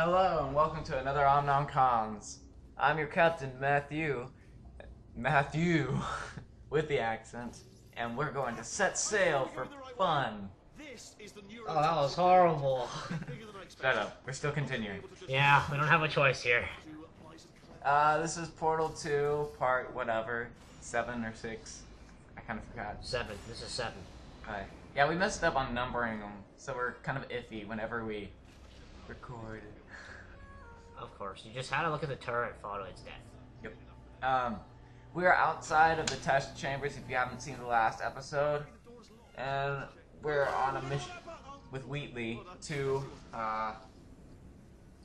Hello and welcome to another Omnomcomms. I'm your captain, Matthew. Matthew, with the accent, and we're going to set sail for fun. Oh, that was horrible. Shut up. We're still continuing. yeah, we don't have a choice here. Uh, this is Portal 2, part whatever, 7 or 6. I kind of forgot. Seven. This is seven. Alright. Yeah, we messed up on numbering them, so we're kind of iffy whenever we record. Of course. You just had to look at the turret photo. It's dead. Yep. Um, we are outside of the test chambers if you haven't seen the last episode. And we're on a mission with Wheatley to uh,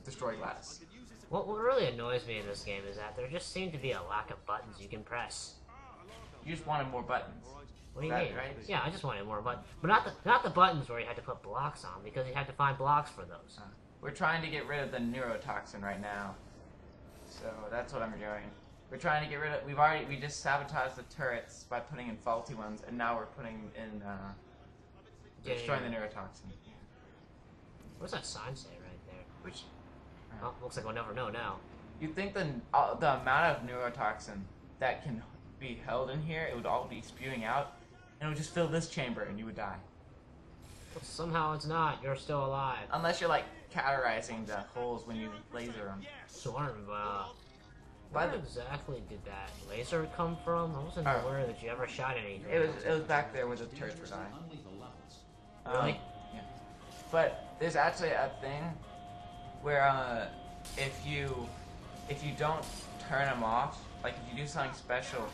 destroy glass. What, what really annoys me in this game is that there just seems to be a lack of buttons you can press. You just wanted more buttons. What do you That- mean? right? Yeah, I just wanted more buttons, but not the not the buttons where you had to put blocks on because you had to find blocks for those. We're trying to get rid of the neurotoxin right now. So that's what I'm doing. We're trying to get rid of. We've already. We just sabotaged the turrets by putting in faulty ones, and now we're putting in. Uh, Yeah, destroying yeah. the neurotoxin. What does that sign say right there? Which. Oh, looks like we'll never know now. You'd think the uh, the amount of neurotoxin that can be held in here, it would all be spewing out, and it would just fill this chamber, and you would die. But somehow it's not. You're still alive. Unless you're like cauterizing the holes when you laser them. Swarm. Uh, where the- exactly did that laser come from? I wasn't Oh. aware that you ever shot anything. It was it was back there where the turrets were dying. Really? Um, yeah. But there's actually a thing where uh, if you if you don't turn them off, like if you do something special,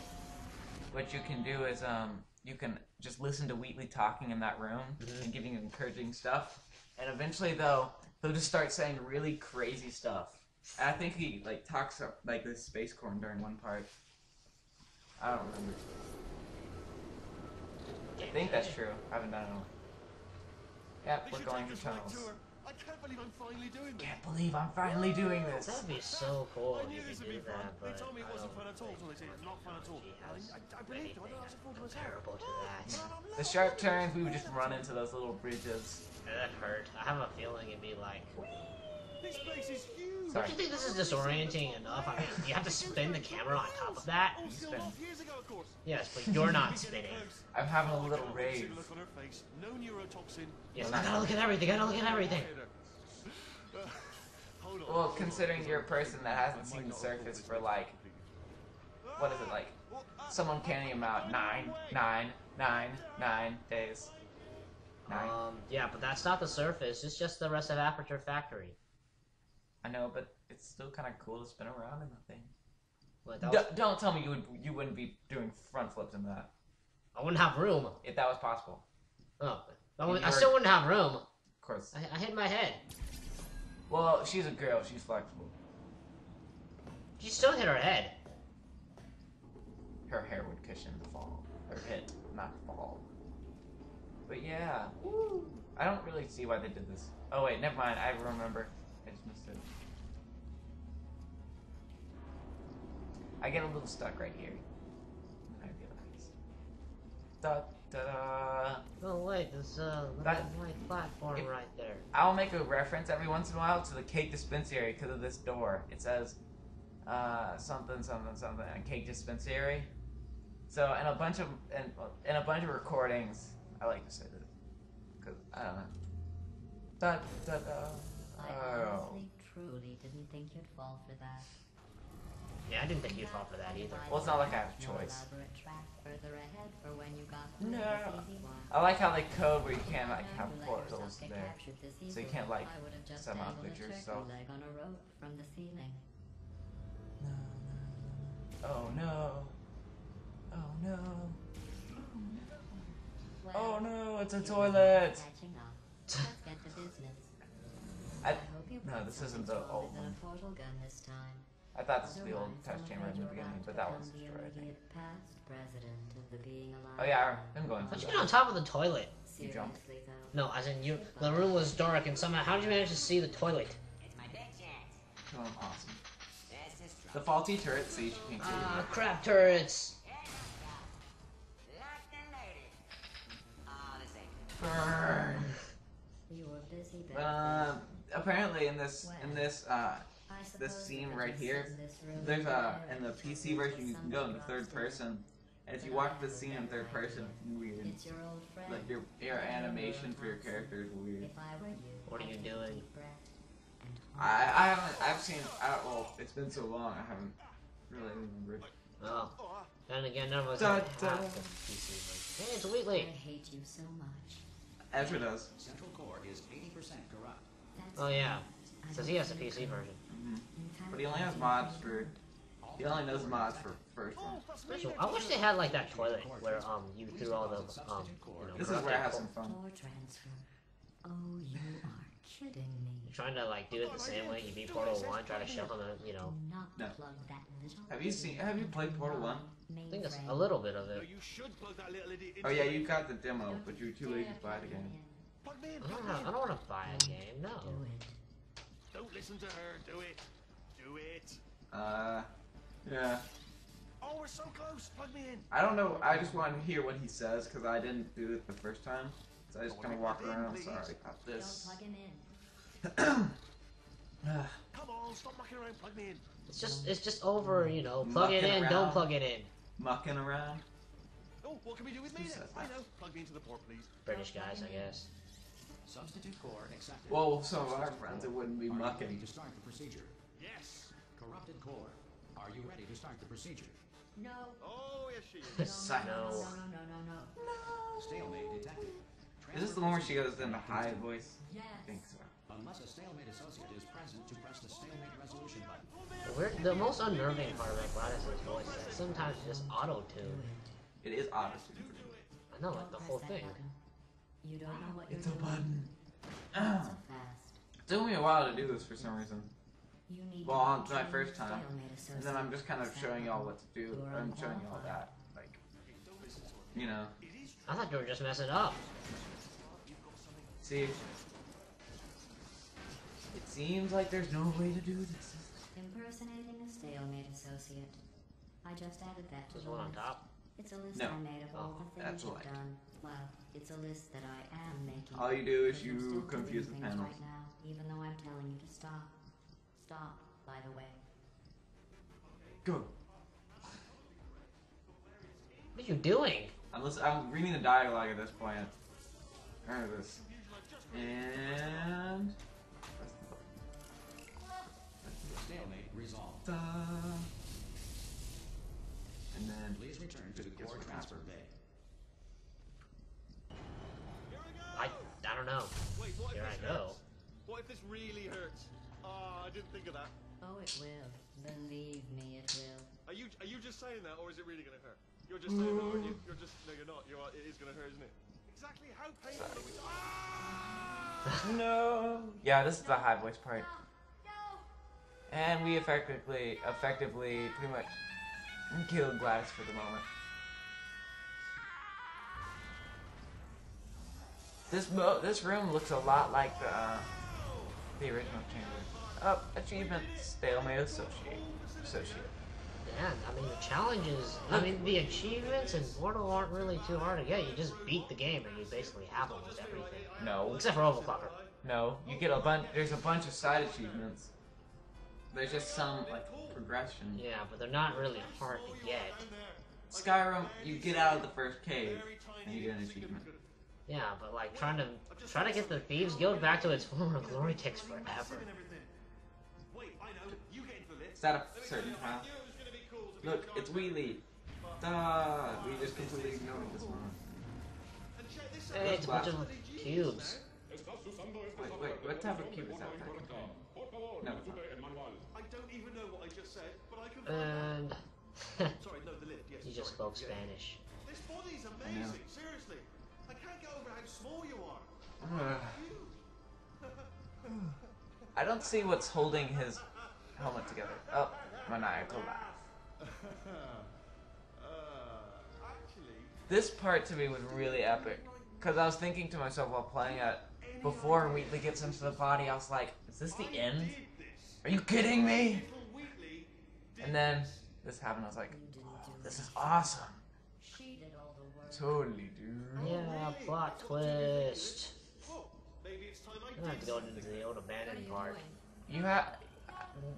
what you can do is um you can just listen to Wheatley talking in that room Mhm. and giving encouraging stuff, and eventually though he'll just start saying really crazy stuff. And I think he like talks up like this space corn during one part. I don't remember. I think that's true. I haven't done it in a while. Yep, we're going through tunnels. I can't believe I'm finally doing this. Can't believe I'm finally doing this. That'd be so cool I knew you this would be do fun. that, They told me it I wasn't don't fun at all, think so they said it's not fun at all. I, has I, I believed it. I know it's affordable as hell. terrible to that. The sharp turns, we would just run into those little bridges. That hurt. I have a feeling it'd be like. This place is huge. Don't you think this is disorienting enough? I mean, you have to spin the camera on top of that. You spin. off years ago, of course. Yes, but you're not spinning. I'm having a little can't wait to rave. look on her face. No neurotoxin. Yes, I gotta look at everything. I gotta look at everything. Well, considering you're a person that hasn't seen the surface for like, what is it like? Uh, someone counting them out uh, nine, nine, nine, nine days. Um, yeah, but that's not the surface. It's just the rest of Aperture Factory. I know, but it's still kind of cool to spin around in the thing. But that D- don't tell me you would you wouldn't be doing front flips in that I wouldn't have room. if that was possible. Oh, I, would, I still wouldn't have room. Of course. I, I hit my head. Well, she's a girl. She's flexible. She still hit her head. her hair would cushion the fall. Her hit, not fall. But yeah. Woo. I don't really see why they did this. Oh wait, never mind. I remember. I just missed it. I get a little stuck right here. I realize. Da da da. Oh wait, there's a little That- white platform if- right there. I'll make a reference every once in a while to the cake dispensary because of this door. It says uh, something, something, something, and cake dispensary. So in a bunch of in, in a bunch of recordings, I like to say that because I don't know. Da, da, da. I Oh. honestly, truly didn't think you'd fall for that. Yeah, I didn't think you'd fall for that either. Well, it's not like I have a choice. elaborate track further ahead for when you got No. through this easy one. I like how they code where you can't like have portals there. So you can't, like, I would have just somehow dangled a yourself. leg on a rope from the ceiling. Oh no. Oh no. Well, Oh no, it's a you toilet. Catching up. Let's get to business. I, hope you no, this isn't the old one. a portal gun this time. I thought this was the old test chamber in the beginning, but that become was destroyed. I think. immediate past president of the Being Alive. Oh yeah, I'm going How'd to you get on top of the toilet? You jump. Seriously though. No, as in you. The room was dark, and somehow, how did you manage to see the toilet? Oh, awesome. The faulty turret siege you can see. Ah, crap turrets. Burn. You were busy back Uh, apparently in this in this uh, this scene right here, in there's a in the PC version you can go in the third person, and if you But watch I the scene in third person, it's weird. It's your old friend. Like your your animation for your Thompson. character is weird. If I were you, What are you doing? deep breath and I I haven't I've seen I don't, well it's been so long I haven't really remembered. Oh, then again, none of us Da, have da. the PC version. Hey, it's I Wheatley. hate you so much. Ezra does. Central core is 80% corrupt. Oh yeah, says he has a PC I- version. hmm But he only has mods I for he only knows mods for first one. Special. I wish they had like that toilet where um you threw all the um you know. This is where I have some fun. Oh, you are kidding me. You're trying to like do it the same way you beat Portal One, try to shove them in, you know. No. plug that little Have you seen have you played Portal One? I think that's a little bit of it. you should plug that little idiot into Oh yeah, you got the demo, but you're too lazy to buy the it game. in. Me I don't, know. I don't want to buy a game. No. Do it. Don't listen to her. Do it. Do it. Uh, yeah. Oh, we're so close. Plug me in. I don't know. I just want to hear what he says because I didn't do it the first time, so I just kind of walk around. Sorry about Don't this. plug him in. Ah. Come on, stop mucking around. Plug me in. It's just it's just over. You know, plug it in, around. don't plug it in. Mucking around. Oh, what can we do with me Who then? says I know. Plug me into the port, please. British guys, I guess. Substitute core accepted. Well, with some of our friends, it wouldn't be Are you ready mucking. to start the procedure? Yes. Corrupted core. Are you ready to start the procedure? No. Oh, yes, she is. Psych. no, no, No. no, no, no, no. Stalemate detected. Is this the one where she goes in the high voice? Yes. I think so. Unless a stalemate associate is present to press the stalemate resolution button. The, weird, the most unnerving part about GLaDOS's voice is that sometimes it's just auto-tune. It is auto-tune. I know, like the whole thing. You don't know what It's you're a doing. button. So ah. fast. It took me a while to do this for some reason. You need Well, it's my first time, And then I'm just kind of showing y'all what to do. I'm showing y'all that. Like, you know. I thought you were just messing up. See? It seems like there's no way to do this. Impersonating a stalemate associate. I just added that to There's the one on list. top. It's a list No. I made of oh, all Oh, the that's things you've right. done. Well, it's a list that I am making. All you do is But you're you still confuse the doing things panels. right now, even though I'm telling you to stop. Stop, by the way. Go. What are you doing? I'm, listen- I'm reading the dialogue at this point. Or this. And. Stalemate resolved. Da. And then. Please return to the Guess core transfer bay. Here I go. I I don't know. Wait, what Here if I this go. hurts? What if this really hurts? Ah, I didn't think of that. Oh, it will. Believe me, it will. Are you are you just saying that, or is it really gonna hurt? You're just saying that, aren't you? You're just no, you're not. You're it is gonna hurt, isn't it? Exactly how painful are we? Ah! No. Yeah, this is the high voice part. And we effectively, effectively, pretty much killed GLaDOS for the moment. This mo- this room looks a lot like the uh, the original chamber. Up oh, achievement stalemate associate associate. Yeah, I mean the challenges. I mean the achievements in Portal aren't really too hard to get. You just beat the game and you basically have almost everything, No, except for Overclocker. no, you get a bunch. There's a bunch of side achievements. There's just some like progression. Yeah, but they're not really hard to get. Skyrim, you get out of the first cave and you get an achievement. Yeah, but like trying to try to get the Thieves Guild back to its former glory takes forever. Wait, I know. You get into the lift. Is that a certain path? Look, it's Wheelie. Duh, we just completely ignored this one. And check this Hey, it's a bunch of cubes. Wait, wait, what type of cube is that? No, it's not. I don't even know what I just said, but I can. And Sorry, no, the lift. Yes. you just spoke Spanish. This body's know. amazing. Seriously, I can't get over how small you are. I don't see what's holding his helmet together. Oh, maniacal laugh. Uh, actually, This part to me was really epic. Because I was thinking to myself while playing it, before Wheatley gets into the body, I was like, is this the end? this. Are you kidding me? Little Wheatley did And then this happened, I was like, You this is awesome. She did all the work. Totally, dude. Yeah, plot twist. Oh, Maybe it's time I I'm gonna have to go into the old abandoned you part. You have.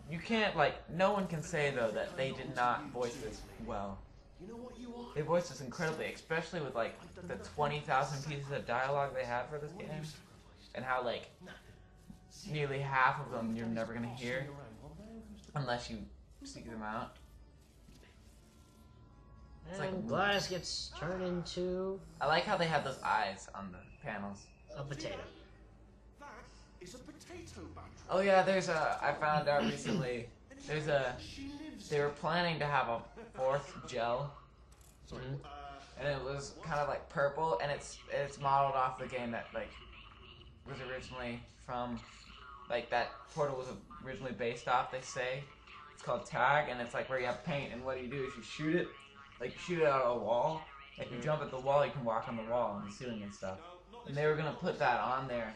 You can't like. No one can say though that they did not voice this well. You know what you are? They voiced this incredibly, especially with like the twenty thousand pieces of dialogue they had for this game, and how like nearly half of them you're never gonna hear unless you seek them out. It's like a And movie. GLaDOS gets turned into I like how they have those eyes on the panels. a potato. Oh yeah, there's a. I found out recently. There's a. They were planning to have a fourth gel, Sorry. Mhm. Uh, and it was kind of like purple, and it's it's modeled off the game that like was originally from, like that Portal was originally based off. They say it's called Tag, and it's like where you have paint, and what you do is you shoot it, like you shoot it out of a wall. Like you jump at the wall, you can walk on the wall and the ceiling and stuff. And they were gonna put that on there,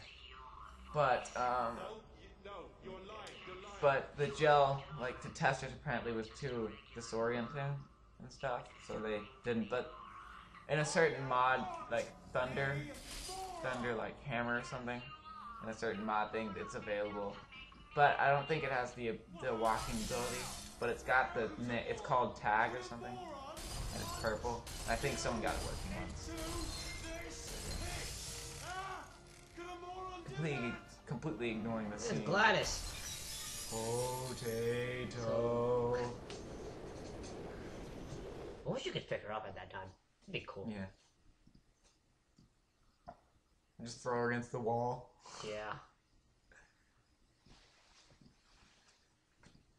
but um, but the gel, like to testers, apparently was too disorienting and stuff, so they didn't. But in a certain mod, like Thunder, Thunder like Hammer or something, in a certain mod thing, it's available. But I don't think it has the the walking ability. But it's got the it's called Tag or something, and it's purple. I think someone got it working once. Completely, completely ignoring the It's scene. GLaDOS. Potato. I wish you could pick her up at that time. It'd be cool. Yeah. Just throw her against the wall. Yeah.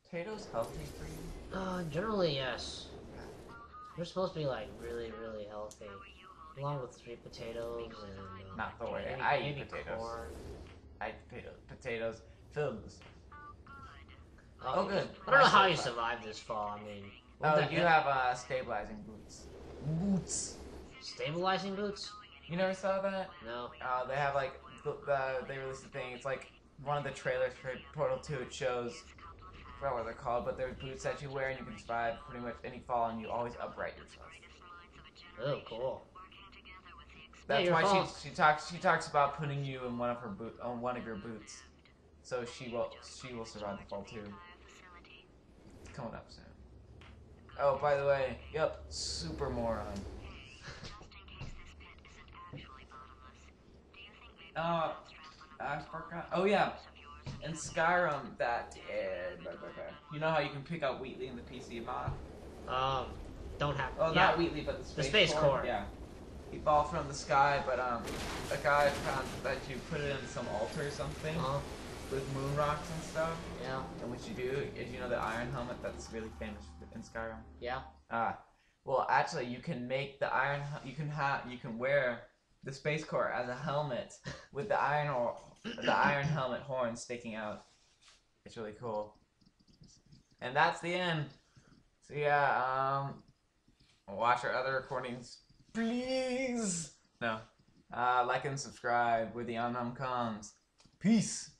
Potatoes healthy for you? Uh, generally, yes. They're supposed to be like really, really healthy. Along with sweet potatoes and uh, Not the way maybe, I eat potatoes. corn. I eat potato, potatoes, figs. Uh, Oh, good. I don't know how you Nice. survived this fall. I mean, Oh, wouldn't you be- have uh, stabilizing boots. Boots. stabilizing boots? You never saw that? No. Uh, they have like the, the they released a thing. It's like one of the trailers for Portal 2. It shows I forgot what they're called, but they're boots that you wear and you can survive pretty much any fall, and you always upright yourself. Oh, cool. That's your why fault. she she talks she talks about putting you in one of her boot on one of your boots, so she will she will survive the fall too. It's coming up soon. Oh, by the way, yep, super moron. Uh, I forgot. Oh yeah, in Skyrim, that uh, blah, blah, blah. you know how you can pick out Wheatley in the PC mod. Um, don't have. Oh, yeah. not Wheatley, but the space, Space core. Core. Yeah. He fall from the sky, but um, a guy found that you put it in some altar or something Uh-huh. with moon rocks and stuff. Yeah. And what you do is, you know, the iron helmet that's really famous in Skyrim. Yeah. Ah, well, actually, you can make the iron. You can have. You can wear the space core as a helmet with the iron or the iron helmet horn sticking out. It's really cool. And that's the end. So yeah, um, watch our other recordings, please. No, uh, like and subscribe where the Omnomcomms. Peace.